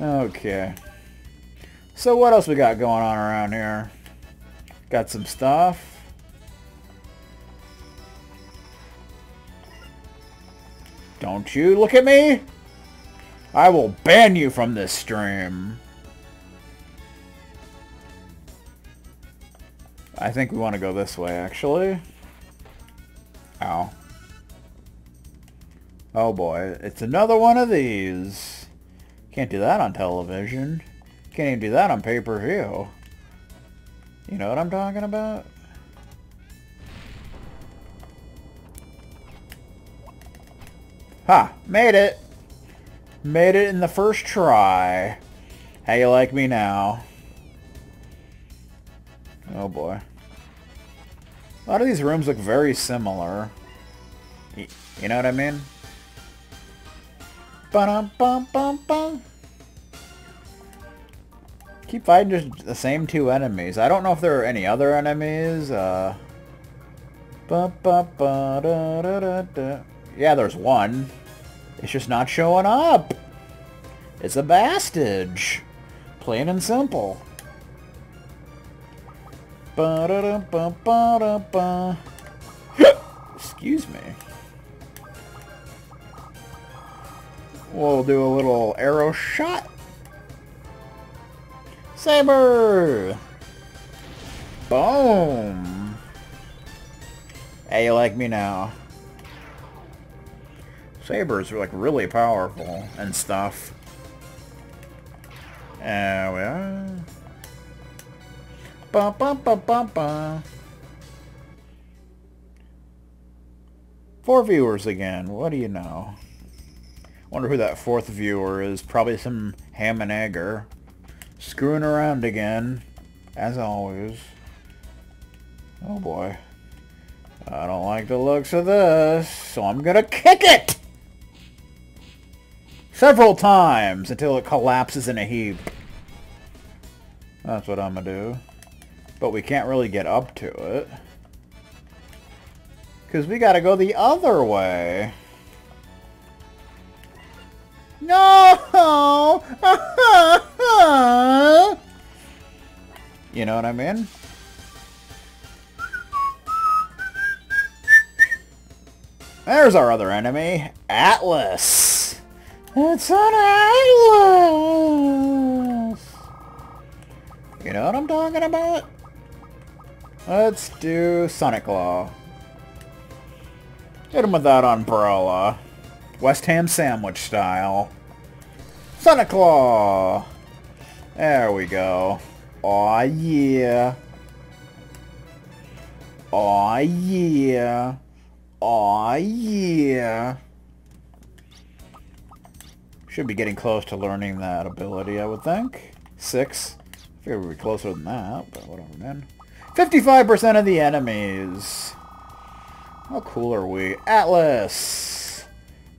Okay. So what else we got going on around here? Got some stuff. Don't you look at me! I will ban you from this stream. I think we want to go this way, actually. Ow. Oh boy, it's another one of these. Can't do that on television. Can't even do that on pay-per-view. You know what I'm talking about? Ha! Made it! Made it in the first try. How you like me now? Oh boy. A lot of these rooms look very similar. You know what I mean? Bum bum bum. Keep fighting just the same two enemies. I don't know if there are any other enemies. Uh, ba ba ba da da da. Yeah, there's one. It's just not showing up. It's a bastage. Plain and simple. Excuse me. We'll do a little arrow shot. Saber! Boom! Hey, you like me now. Sabers are like really powerful and stuff. There we are. Ba ba ba ba ba. Four viewers again. What do you know? Wonder who that fourth viewer is. Probably some ham and egger. Screwing around again. As always. Oh boy. I don't like the looks of this, so I'm gonna kick it! Several times until it collapses in a heap. That's what I'm gonna do. But we can't really get up to it. Because we gotta go the other way. No! you know what I mean? There's our other enemy, Atlas. It's an Atlas. You know what I'm talking about? Let's do Sonic Claw. Hit him with that umbrella. West Ham sandwich style. Sonic Claw! There we go. Aw yeah. Aw yeah. Aw yeah. Should be getting close to learning that ability, I would think. Six. I figure we'd be closer than that, but whatever, man. 55% of the enemies. How cool are we? Atlas!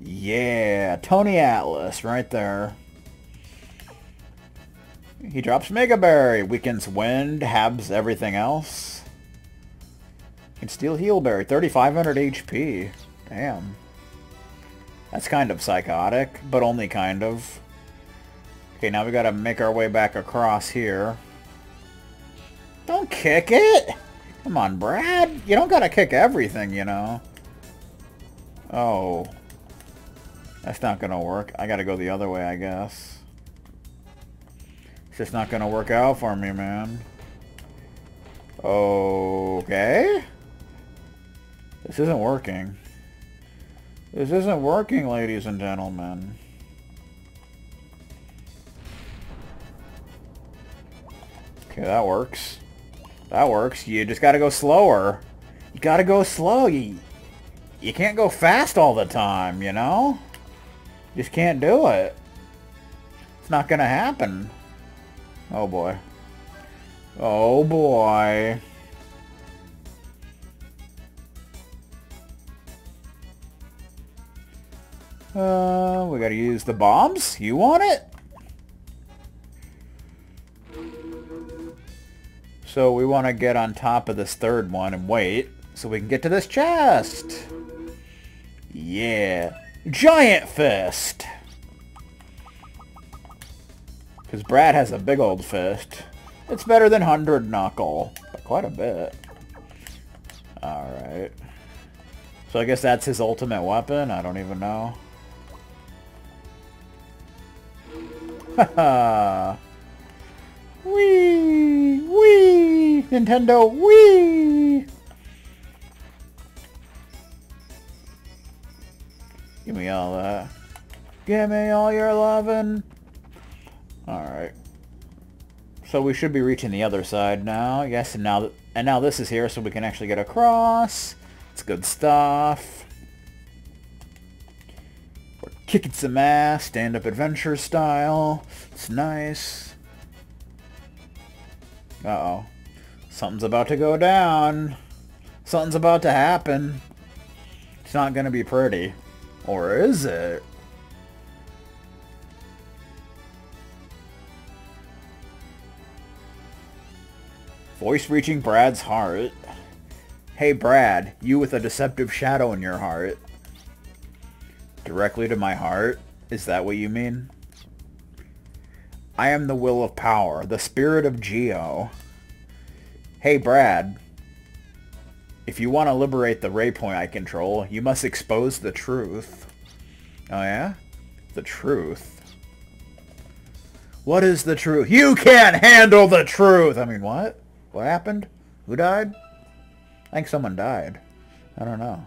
Yeah, Tony Atlas right there. He drops Mega Berry, weakens Wind, habs everything else. Can steal Heal Berry, 3500 HP. Damn. That's kind of psychotic, but only kind of. Okay, now we gotta make our way back across here. Don't kick it! Come on, Brad. You don't gotta kick everything, you know. Oh. That's not gonna work. I gotta go the other way, I guess. It's just not gonna work out for me, man. Okay. This isn't working. This isn't working, ladies and gentlemen. Okay, that works. That works. You just gotta go slower. You gotta go slow. You, you can't go fast all the time, you know? Just can't do it. It's not gonna happen. Oh boy. Oh boy. Uh, we gotta use the bombs? You want it? So we want to get on top of this third one and wait so we can get to this chest. Yeah. Giant Fist! Because Brad has a big old fist. It's better than Hundred Knuckle. By quite a bit. Alright. So I guess that's his ultimate weapon? I don't even know. Haha. Wee! Wee! Nintendo, wee! All that. Give me all your lovin'. Alright. So we should be reaching the other side now. Yes, and now, and now this is here so we can actually get across. It's good stuff. We're kicking some ass, stand-up adventure style. It's nice. Uh-oh. Something's about to go down. Something's about to happen. It's not going to be pretty. Or is it? Voice reaching Brad's heart. Hey Brad, you with a deceptive shadow in your heart. Directly to my heart? Is that what you mean? I am the will of power, the spirit of Geo. Hey Brad, if you want to liberate the ley point I control, you must expose the truth. Oh yeah? The truth. What is the truth? You can't handle the truth! I mean, what? What happened? Who died? I think someone died. I don't know.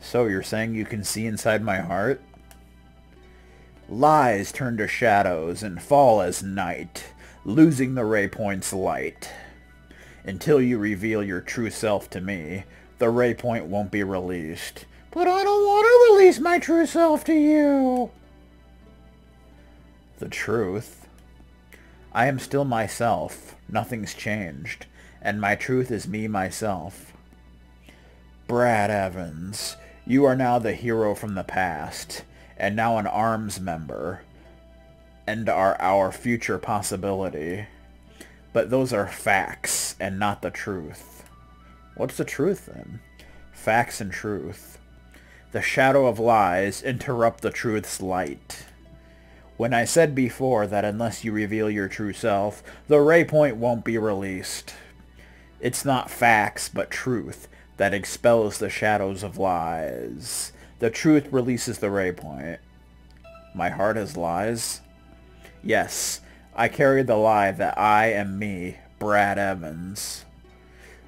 So you're saying you can see inside my heart? Lies turn to shadows and fall as night, losing the ley point's light. Until you reveal your true self to me, the ley point won't be released. But I don't want to release my true self to you. The truth? I am still myself. Nothing's changed. And my truth is me myself. Brad Evans, you are now the hero from the past, and now an ARMS member, and are our future possibility. But those are facts and not the truth. What's the truth then? Facts and truth. The shadow of lies interrupt the truth's light. When I said before that unless you reveal your true self, the ley point won't be released. It's not facts, but truth that expels the shadows of lies. The truth releases the ley point. My heart has lies? Yes, I carry the lie that I am me, Brad Evans.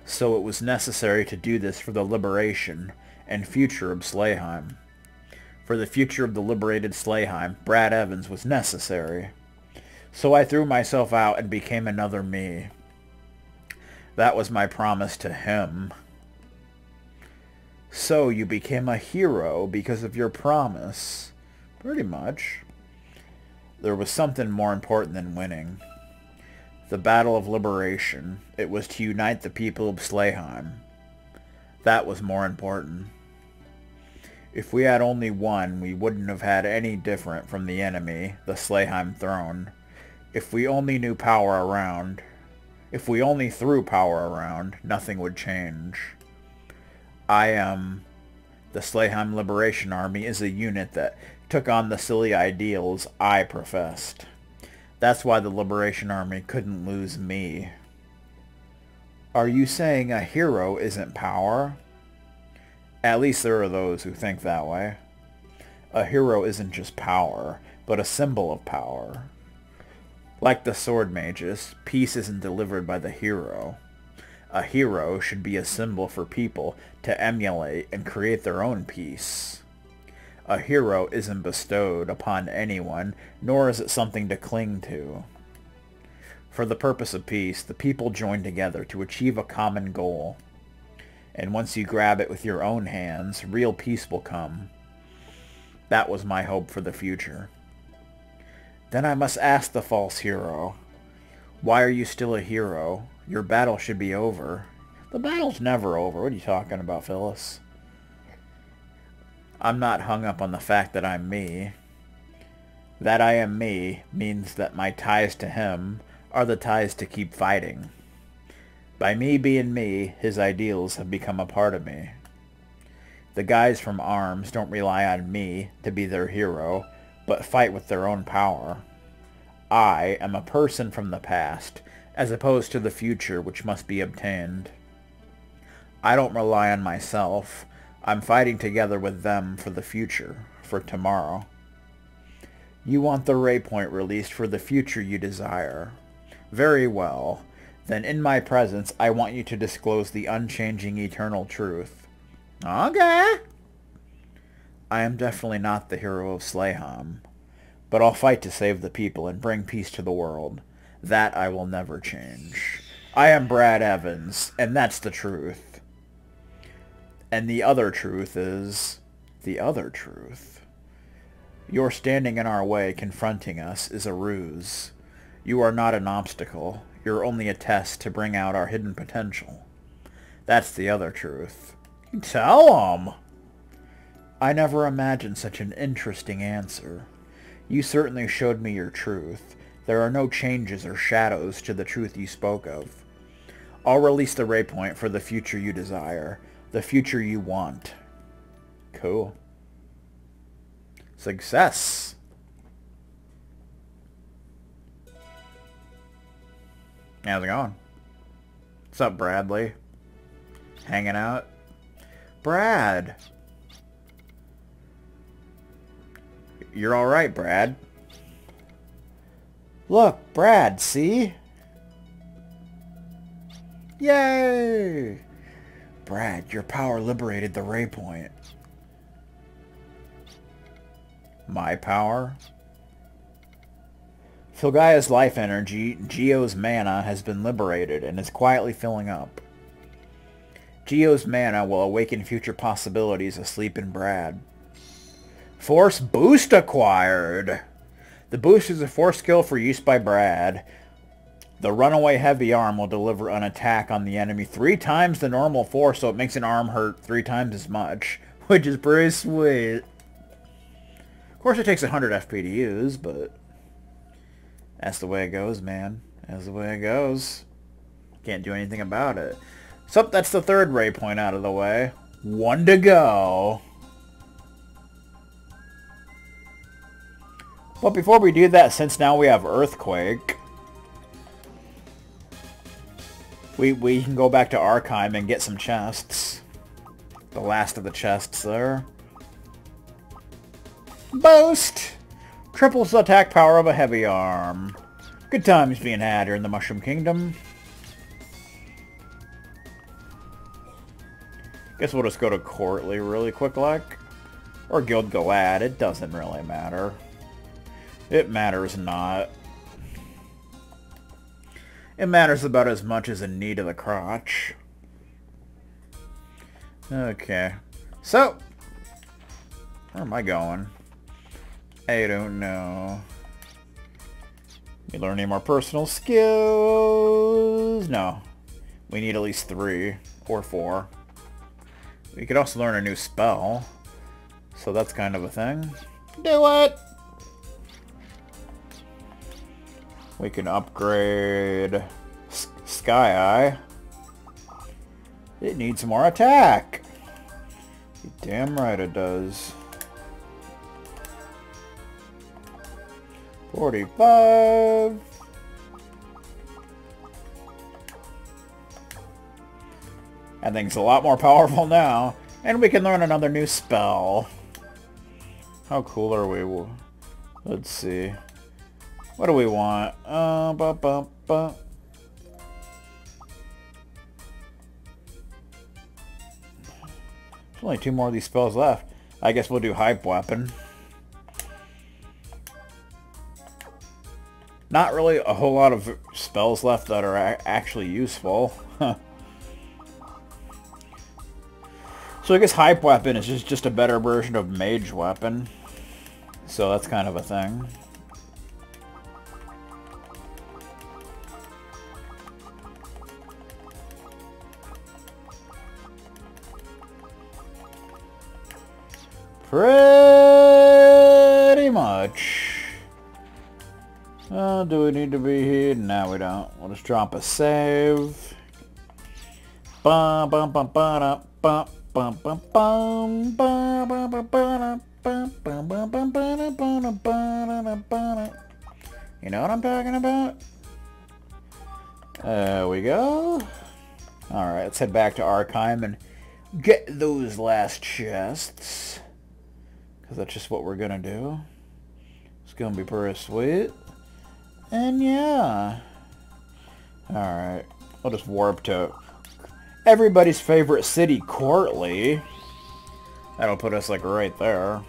So it was necessary to do this for the liberation and future of Slayheim. For the future of the liberated Slayheim, Brad Evans was necessary. So I threw myself out and became another me. That was my promise to him. So you became a hero because of your promise. Pretty much. There was something more important than winning. The Battle of Liberation. It was to unite the people of Slayheim. That was more important. If we had only won, we wouldn't have had any different from the enemy, the Slayheim throne. If we only knew power around, if we only threw power around, nothing would change. I am... The Slayheim Liberation Army is a unit that took on the silly ideals I professed. That's why the Liberation Army couldn't lose me. Are you saying a hero isn't power? At least there are those who think that way. A hero isn't just power, but a symbol of power. Like the sword mages, peace isn't delivered by the hero. A hero should be a symbol for people to emulate and create their own peace. A hero isn't bestowed upon anyone, nor is it something to cling to. For the purpose of peace, the people join together to achieve a common goal. And once you grab it with your own hands, real peace will come. That was my hope for the future. Then I must ask the false hero, why are you still a hero? Your battle should be over. The battle's never over. What are you talking about, Phyllis? I'm not hung up on the fact that I'm me. That I am me means that my ties to him are the ties to keep fighting. By me being me, his ideals have become a part of me. The guys from ARMS don't rely on me to be their hero, but fight with their own power. I am a person from the past, as opposed to the future which must be obtained. I don't rely on myself. I'm fighting together with them for the future, for tomorrow. You want the ley point released for the future you desire. Very well. Then in my presence, I want you to disclose the unchanging eternal truth. Okay. I am definitely not the hero of Slayheim, but I'll fight to save the people and bring peace to the world. That I will never change. I am Brad Evans, and that's the truth. And the other truth is the other truth. Your standing in our way, confronting us, is a ruse. You are not an obstacle. You're only a test to bring out our hidden potential. That's the other truth. Tell 'em! I never imagined such an interesting answer. You certainly showed me your truth. There are no changes or shadows to the truth you spoke of. I'll release the ley point for the future you desire, the future you want. Cool. Success! How's it going? What's up, Bradley? Hanging out? Brad! You're alright, Brad. Look, Brad, see? Yay! Brad, your power liberated the ley point. My power? Filgaia's life energy, Geo's mana, has been liberated and is quietly filling up. Geo's mana will awaken future possibilities asleep in Brad. Force boost acquired! The boost is a force skill for use by Brad. The runaway heavy arm will deliver an attack on the enemy three times the normal force, so it makes an arm hurt three times as much, which is pretty sweet. Of course, it takes 100 FP to use, but that's the way it goes, man. That's the way it goes. Can't do anything about it. So that's the third ley point out of the way. One to go. But before we do that, since now we have Earthquake, we, we can go back to Archheim and get some chests. The last of the chests there. Boost! Triples the attack power of a heavy arm. Good times being had here in the Mushroom Kingdom. Guess we'll just go to Courtly really quick like. Or Guild-Galad, it doesn't really matter. It matters not. It matters about as much as a knee to the crotch. Okay. So, where am I going? I don't know. You learn any more personal skills? No. We need at least three or four. We could also learn a new spell. So that's kind of a thing. Do it! We can upgrade Sky Eye. It needs more attack. You're damn right it does. 45. That thing's a lot more powerful now. And we can learn another new spell. How cool are we? Let's see. What do we want? Uh, ba, ba, ba. There's only two more of these spells left. I guess we'll do Hype Weapon. Not really a whole lot of spells left that are actually useful. so I guess Hype Weapon is just, just a better version of Mage Weapon. So that's kind of a thing. Pretty much. Uh, do we need to be here? No, we don't. We'll just drop a save. Bum bum bum bum bum bum bum bum bum bum bum bum You know what I'm talking about? There we go. Alright, let's head back to Archheim and get those last chests. Because that's just what we're going to do. It's going to be pretty sweet. And yeah. Alright. I'll just warp to everybody's favorite city, Courtly. That'll put us like right there.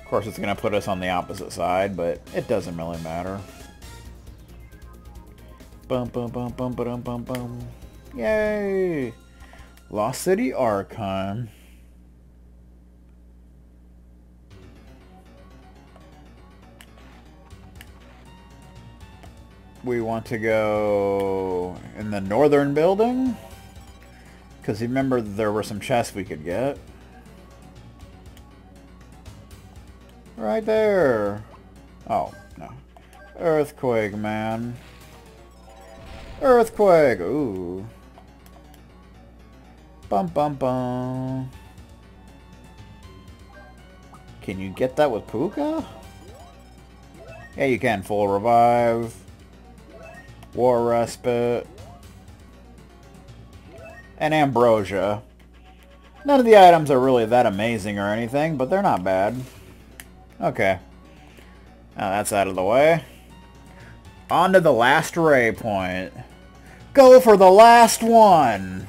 Of course, it's going to put us on the opposite side, but it doesn't really matter. Bum bum bum bum bum bum bum. Yay! Lost City Archon. We want to go in the northern building. Because remember there were some chests we could get. Right there. Oh, no. Earthquake, man. Earthquake! Ooh. Bum bum bum. Can you get that with Puka? Yeah, you can. Full revive. War respite. And ambrosia. None of the items are really that amazing or anything, but they're not bad. Okay. Now that's out of the way. On to the last ley point. Go for the last one!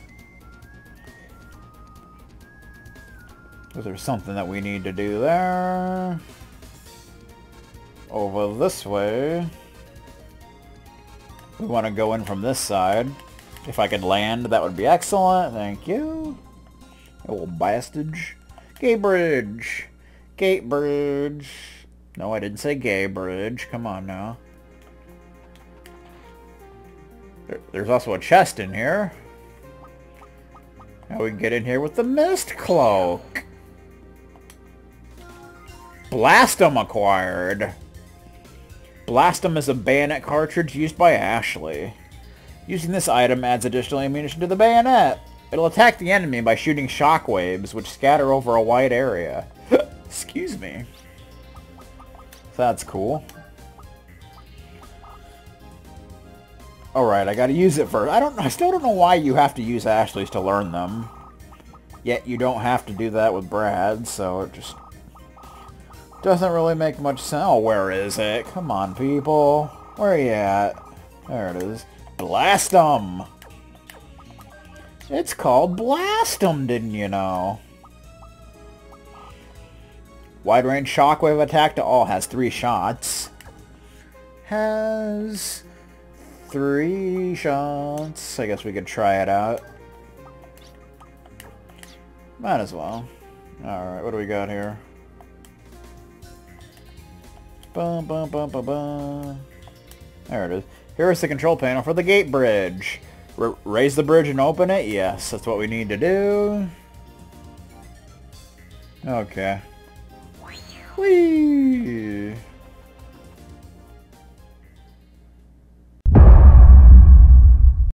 Is there something that we need to do there? Over this way. We want to go in from this side. If I could land, that would be excellent. Thank you. Old bastage. Gate bridge. Gate bridge. No, I didn't say gay bridge. Come on now. There's also a chest in here. Now we can get in here with the mist cloak. Blastum acquired. Blastum is a bayonet cartridge used by Ashley. Using this item adds additional ammunition to the bayonet. It'll attack the enemy by shooting shockwaves, which scatter over a wide area. Excuse me. That's cool. Alright, I gotta use it first. I don't I still don't know why you have to use Ashley's to learn them. Yet you don't have to do that with Brad, so it just doesn't really make much sense. Oh, where is it? Come on, people. Where are you at? There it is. Blast 'em! It's called Blast 'em, didn't you know? Wide range shockwave attack to all has three shots. Has three shots. I guess we could try it out. Might as well. Alright, what do we got here? Bum, bum, bum, bum, bum. There it is. Here is the control panel for the gate bridge. R raise the bridge and open it? Yes, that's what we need to do. Okay. Whee!